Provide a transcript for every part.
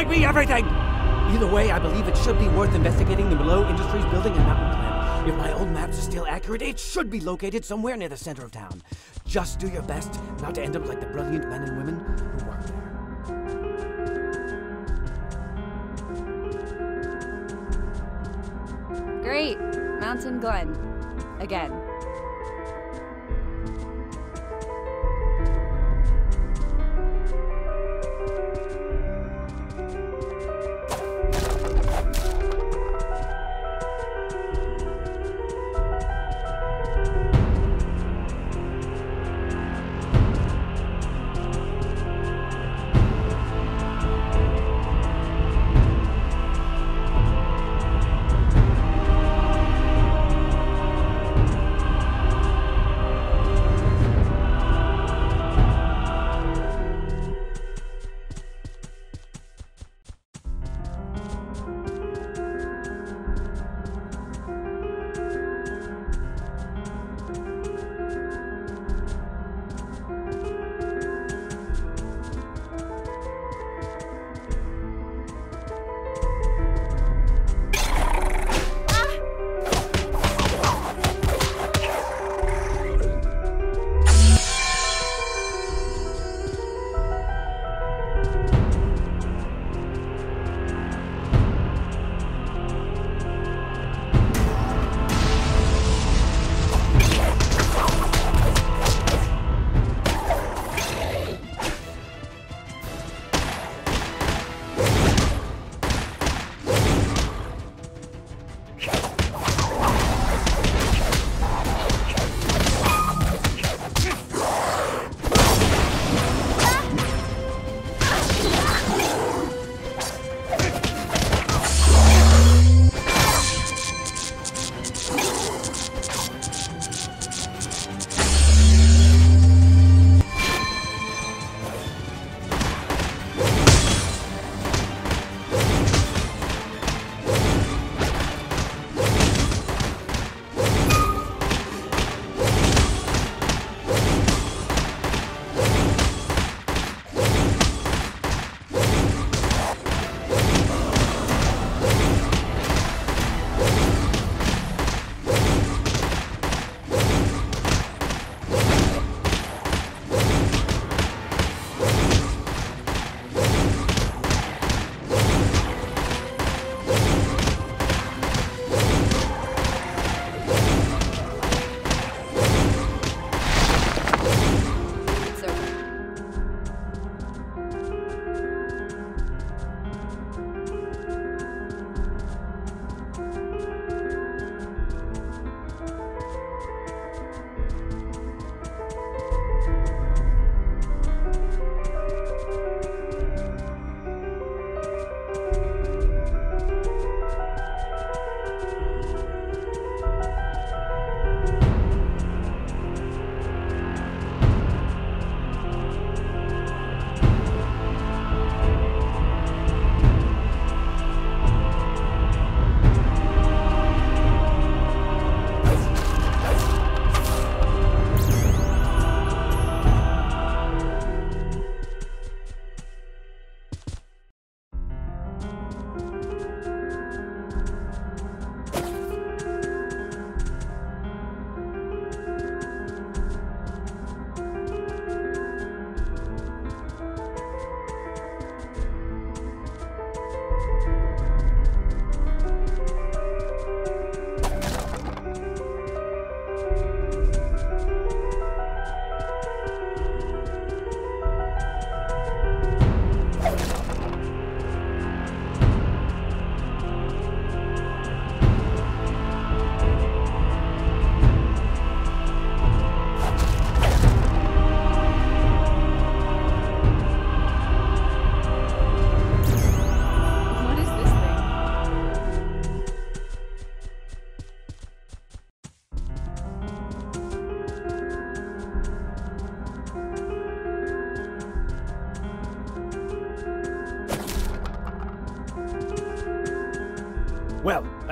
might be everything! Either way, I believe it should be worth investigating the Merlot Industries building and mountain plan. If my old maps are still accurate, it should be located somewhere near the center of town. Just do your best not to end up like the brilliant men and women who work there. Great. Mountain Glenn. Again.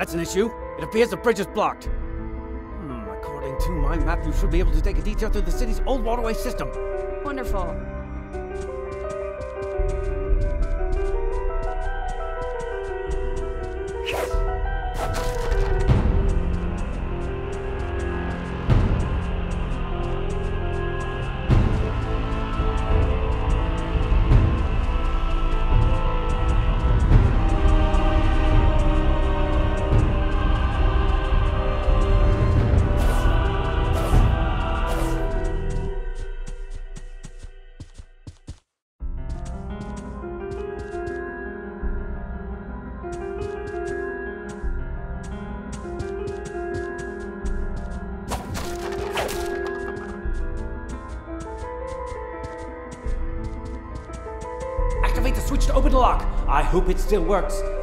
That's an issue. It appears the bridge is blocked. Hmm, according to my map, you should be able to take a detour through the city's old waterway system. Wonderful. Hope it still works.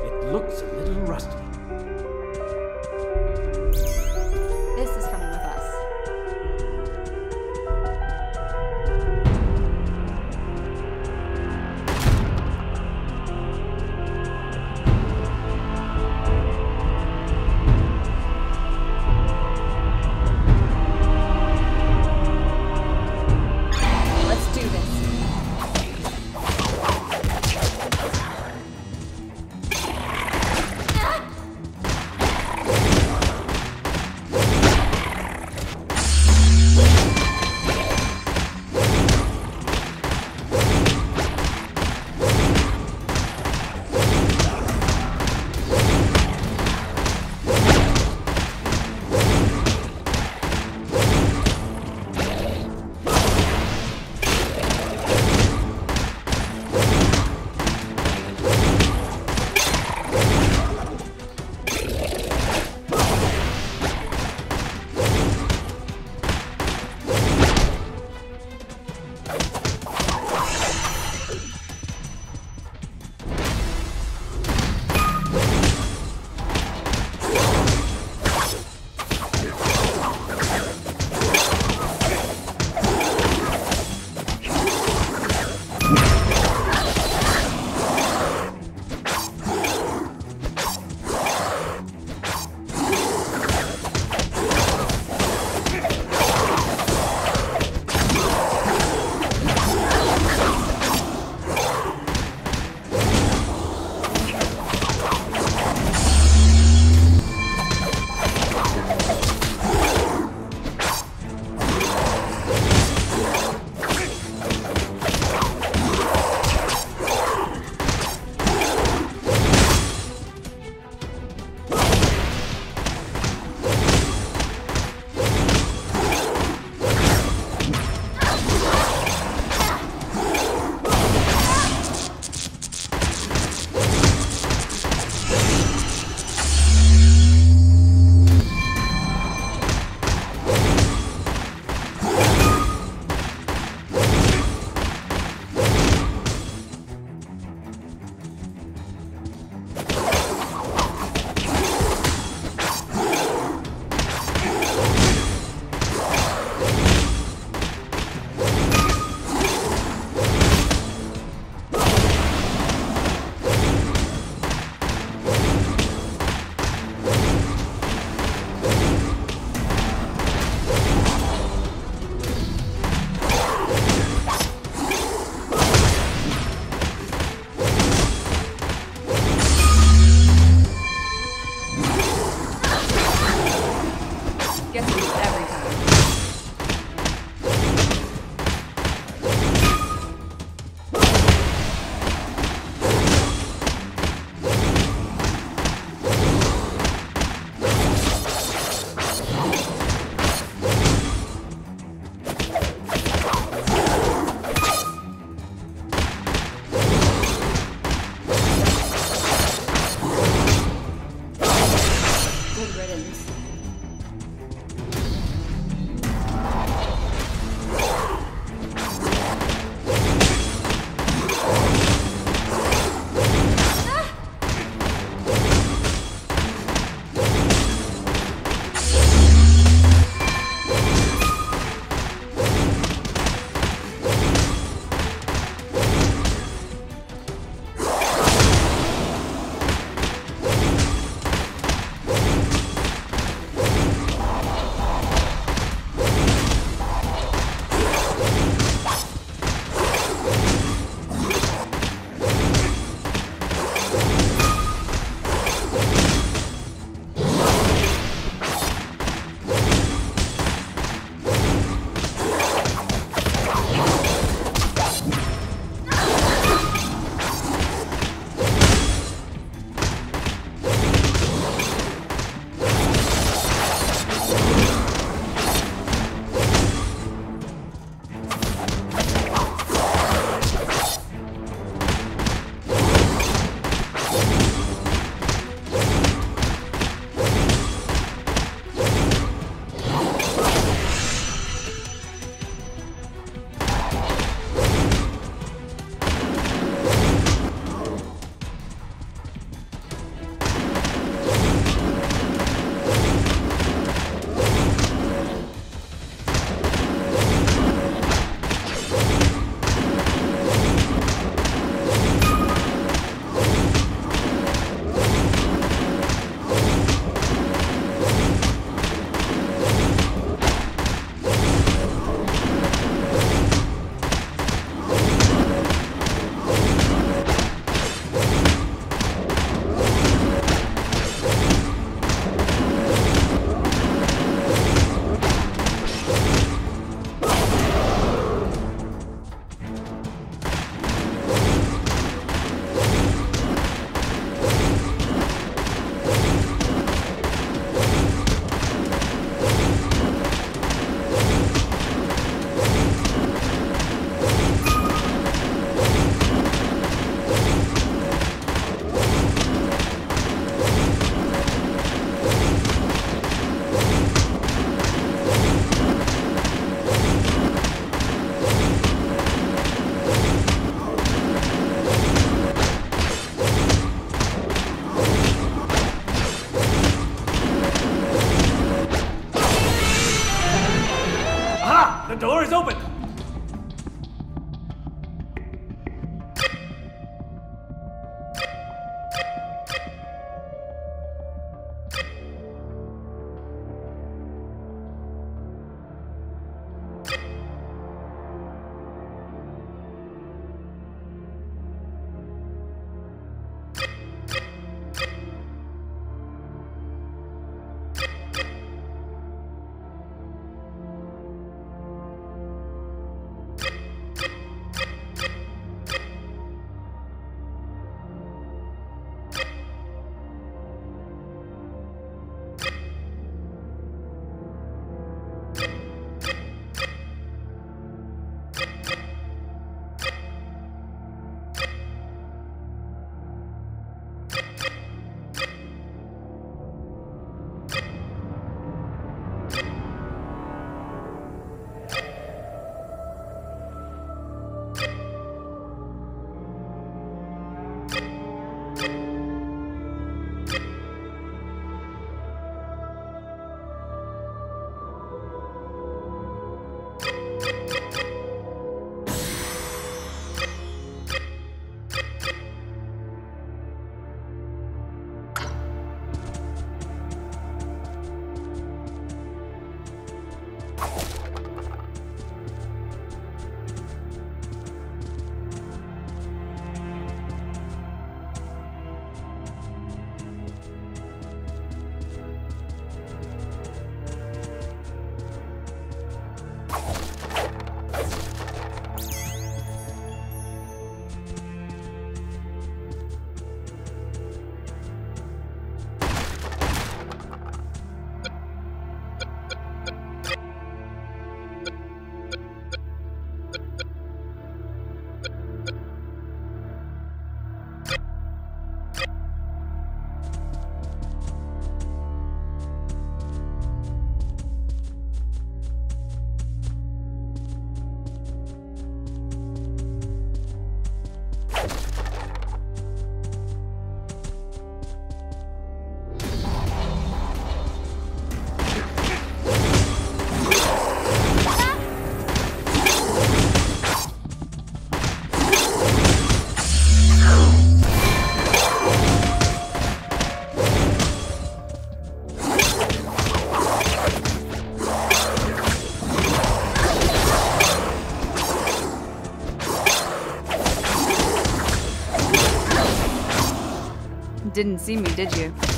Didn't see me, did you?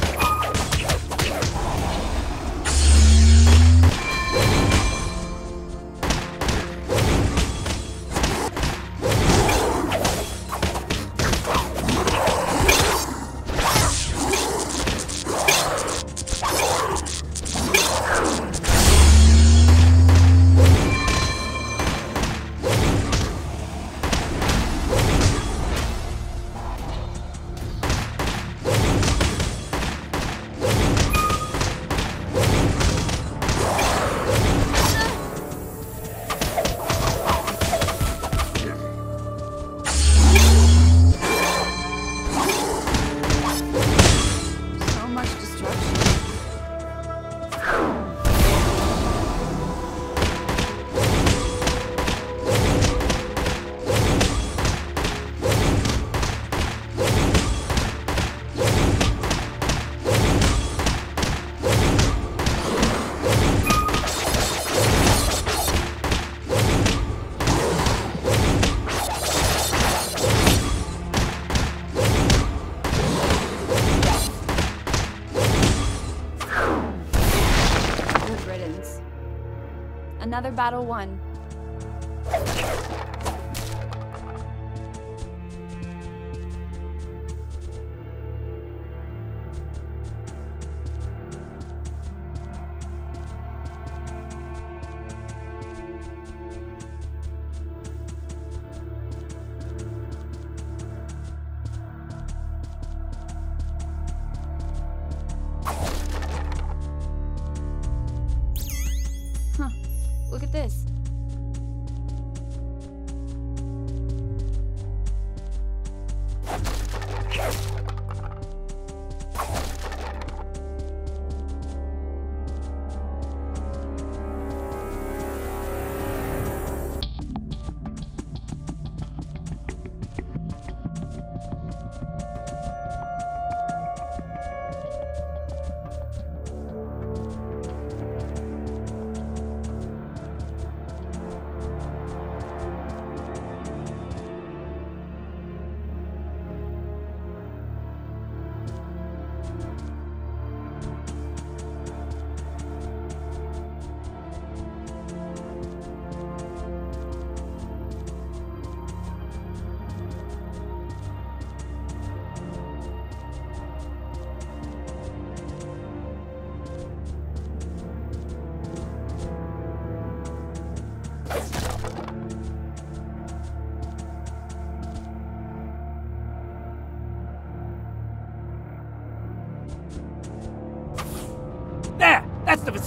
Battle won.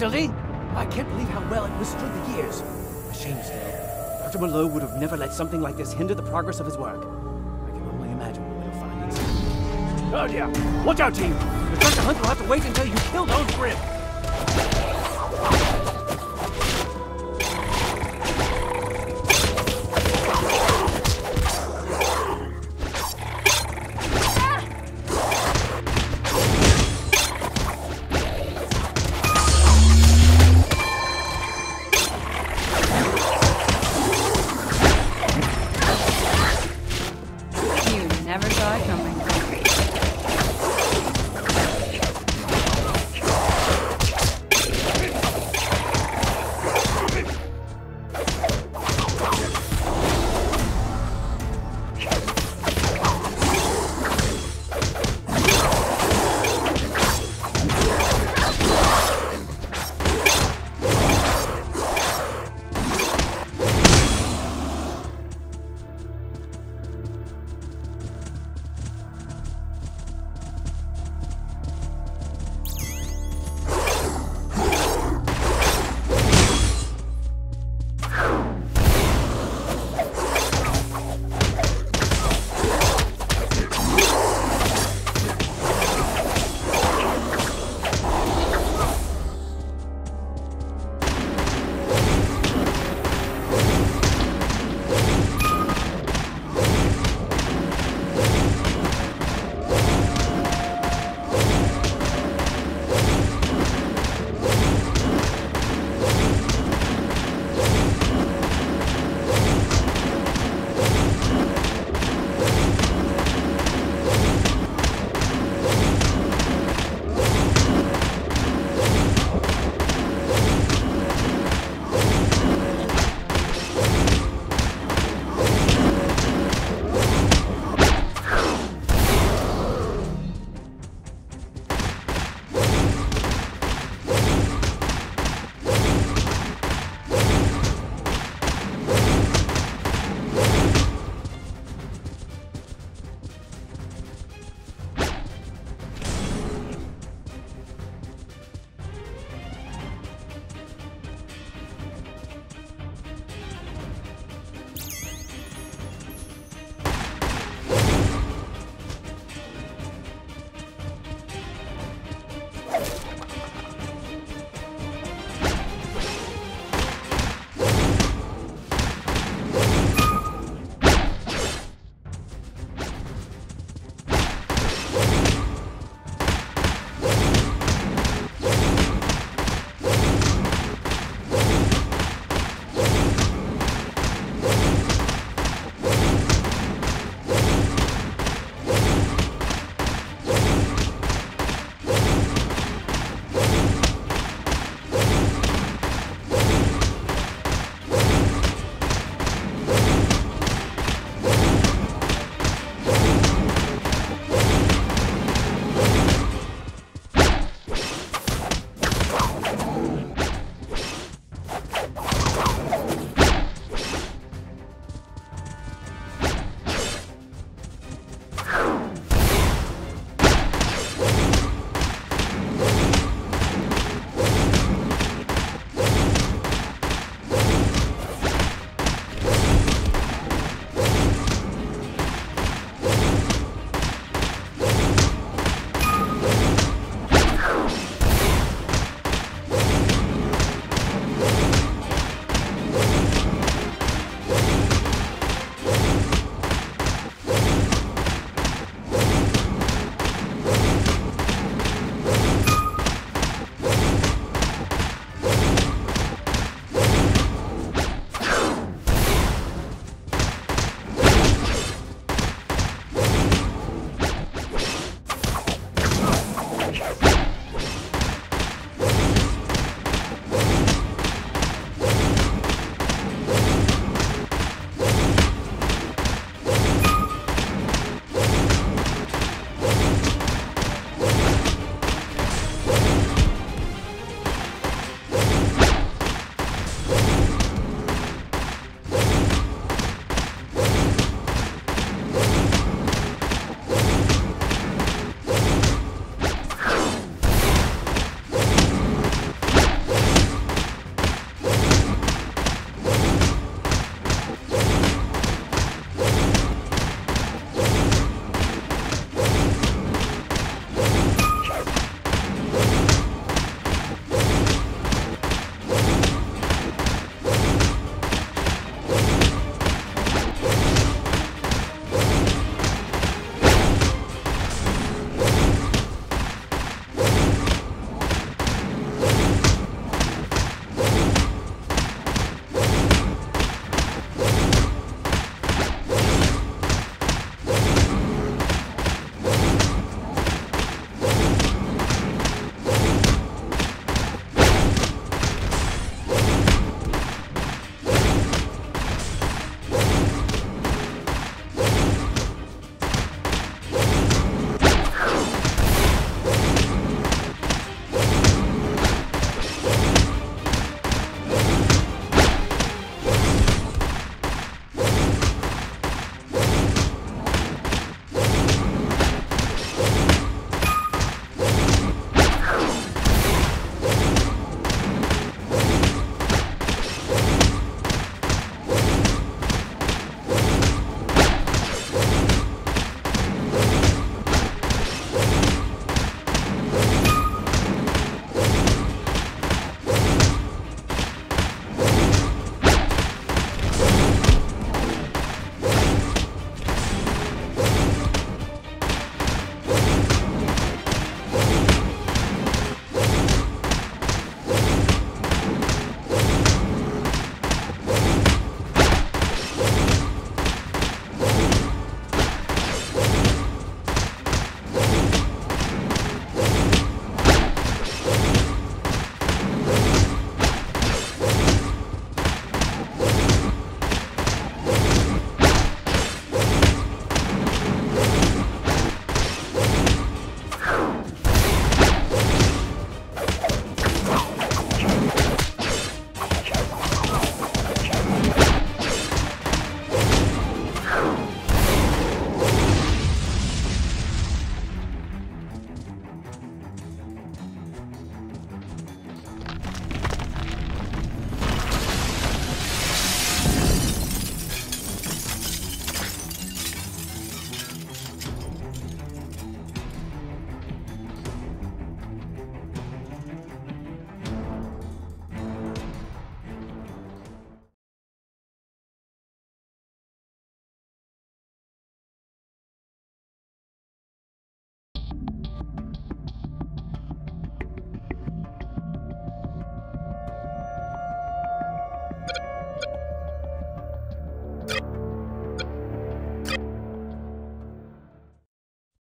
The facility! I can't believe how well it withstood the years. A shame still. Dr. Merlot would have never let something like this hinder the progress of his work. I can only imagine what we'll find inside. Oh dear! Watch out, team! Dr. Hunt will have to wait until you kill those Grimm!